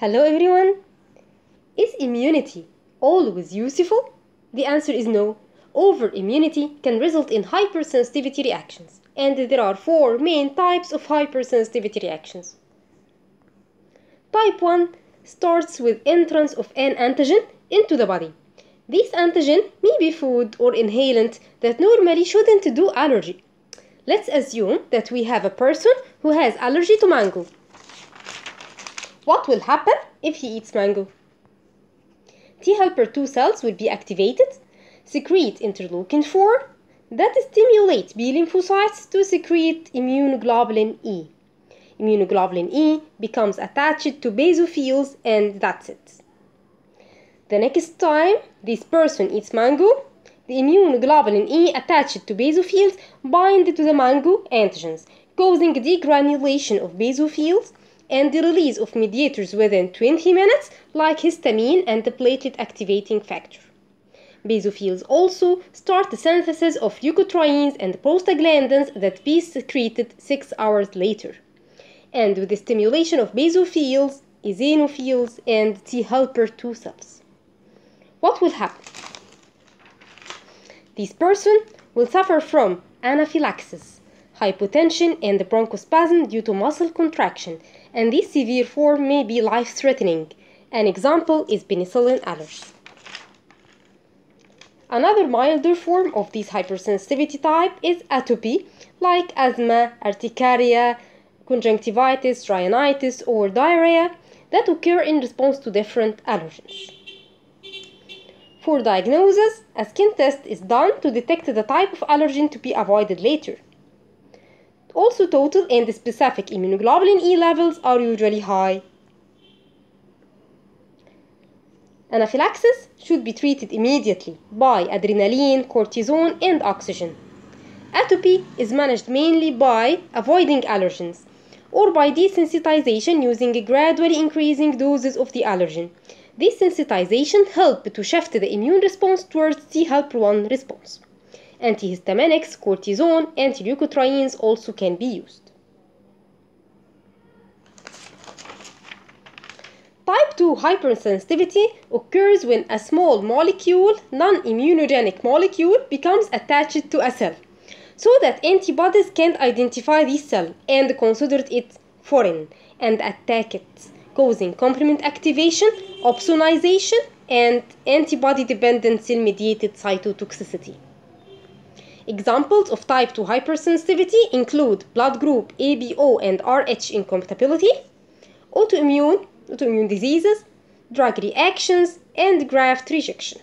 Hello everyone! Is immunity always useful? The answer is no. Over immunity can result in hypersensitivity reactions, and there are four main types of hypersensitivity reactions. Type 1 starts with entrance of an antigen into the body. This antigen may be food or inhalant that normally shouldn't do allergy. Let's assume that we have a person who has allergy to mango. What will happen if he eats mango? T helper 2 cells will be activated, secrete interleukin 4 that stimulates B lymphocytes to secrete immunoglobulin E. Immunoglobulin E becomes attached to basophils and that's it. The next time this person eats mango, the immunoglobulin E attached to basophils bind to the mango antigens, causing degranulation of basophils and the release of mediators within 20 minutes like histamine and the platelet activating factor. Basophils also start the synthesis of leukotrienes and prostaglandins that be secreted 6 hours later. And with the stimulation of basophils, eosinophils, and T helper 2 cells. What will happen? This person will suffer from anaphylaxis, hypotension, and bronchospasm due to muscle contraction, and this severe form may be life-threatening. An example is penicillin allergy. Another milder form of this hypersensitivity type is atopy, like asthma, urticaria, conjunctivitis, rhinitis, or diarrhea that occur in response to different allergens. For diagnosis, a skin test is done to detect the type of allergen to be avoided later. Also, total and specific immunoglobulin E levels are usually high. Anaphylaxis should be treated immediately by adrenaline, cortisone, and oxygen. Atopy is managed mainly by avoiding allergens or by desensitization using gradually increasing doses of the allergen. This sensitization helps to shift the immune response towards the helper 1 response. Antihistaminics, cortisone, anti-leukotrienes also can be used. Type 2 hypersensitivity occurs when a small molecule, non-immunogenic molecule, becomes attached to a cell, so that antibodies can't identify this cell and consider it foreign and attack it, causing complement activation, opsonization, and antibody-dependent cell-mediated cytotoxicity. Examples of type 2 hypersensitivity include blood group ABO and RH incompatibility, autoimmune autoimmune diseases, drug reactions, and graft rejection.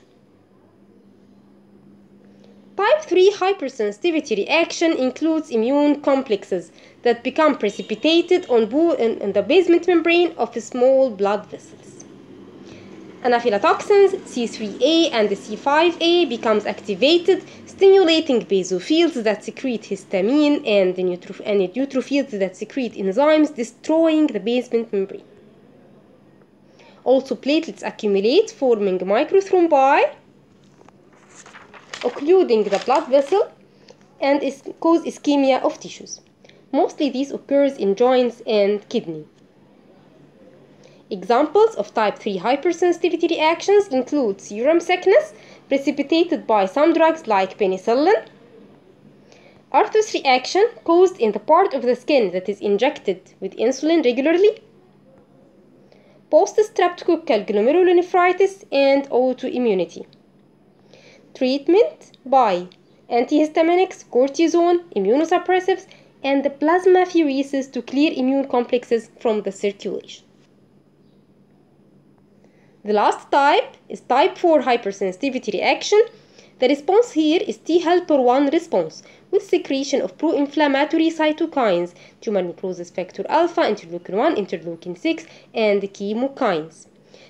Type 3 hypersensitivity reaction includes immune complexes that become precipitated on, in the basement membrane of small blood vessels. Anaphylatoxins C3A and C5A becomes activated, stimulating basophils that secrete histamine and, neutroph and neutrophils that secrete enzymes, destroying the basement membrane. Also, platelets accumulate, forming microthrombi, occluding the blood vessel, and is cause ischemia of tissues. Mostly this occurs in joints and kidney. Examples of type 3 hypersensitivity reactions include serum sickness precipitated by some drugs like penicillin, Arthus reaction caused in the part of the skin that is injected with insulin regularly, post-streptococcal glomerulonephritis and autoimmunity. Treatment by antihistaminics, cortisone, immunosuppressives, and the plasmapheresis to clear immune complexes from the circulation. The last type is type 4 hypersensitivity reaction. The response here is T helper 1 response with secretion of pro-inflammatory cytokines, tumor necrosis factor alpha, interleukin 1, interleukin 6, and chemokines.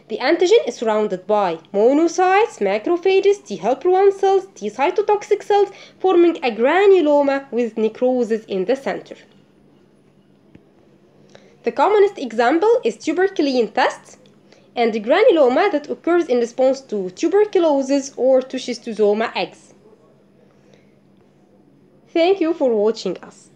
The antigen is surrounded by monocytes, macrophages, T helper 1 cells, T cytotoxic cells, forming a granuloma with necrosis in the center. The commonest example is tuberculin tests and the granuloma that occurs in response to tuberculosis or to schistosoma eggs. Thank you for watching us.